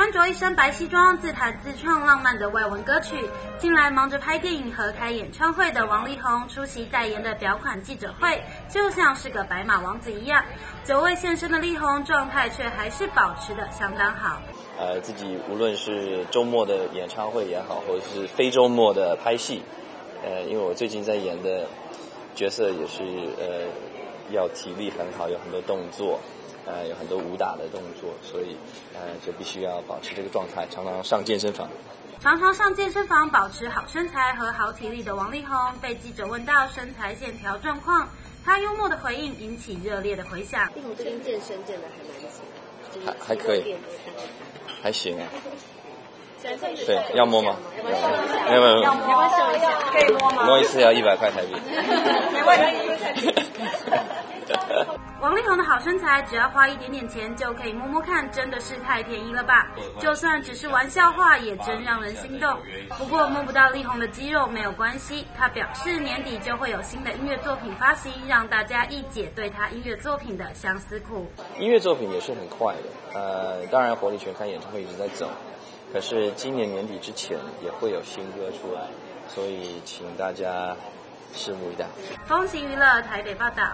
穿着一身白西装，自弹自唱浪漫的外文歌曲。近来忙着拍电影和开演唱会的王力宏出席代言的表款记者会，就像是个白马王子一样。久未现身的力宏，状态却还是保持的相当好。呃，自己无论是周末的演唱会也好，或者是非周末的拍戏，呃，因为我最近在演的角色也是呃，要体力很好，有很多动作。呃，有很多武打的动作，所以呃，就必须要保持这个状态，常常上健身房。常常上健身房保持好身材和好体力的王力宏，被记者问到身材线条状况，他幽默的回应引起热烈的回响。力宏最近健身健的还蛮行，还还可以，还行啊。对，要摸吗？没有没有，要摸可以摸吗？摸一次要一百块台币。没问题。的好身材，只要花一点点钱就可以摸摸看，真的是太便宜了吧？就算只是玩笑话，也真让人心动。不过摸不到力宏的肌肉没有关系，他表示年底就会有新的音乐作品发行，让大家一解对他音乐作品的相思苦。音乐作品也是很快的，呃，当然火力全开演唱会一直在走，可是今年年底之前也会有新歌出来，所以请大家拭目以待。风行娱乐台北报道。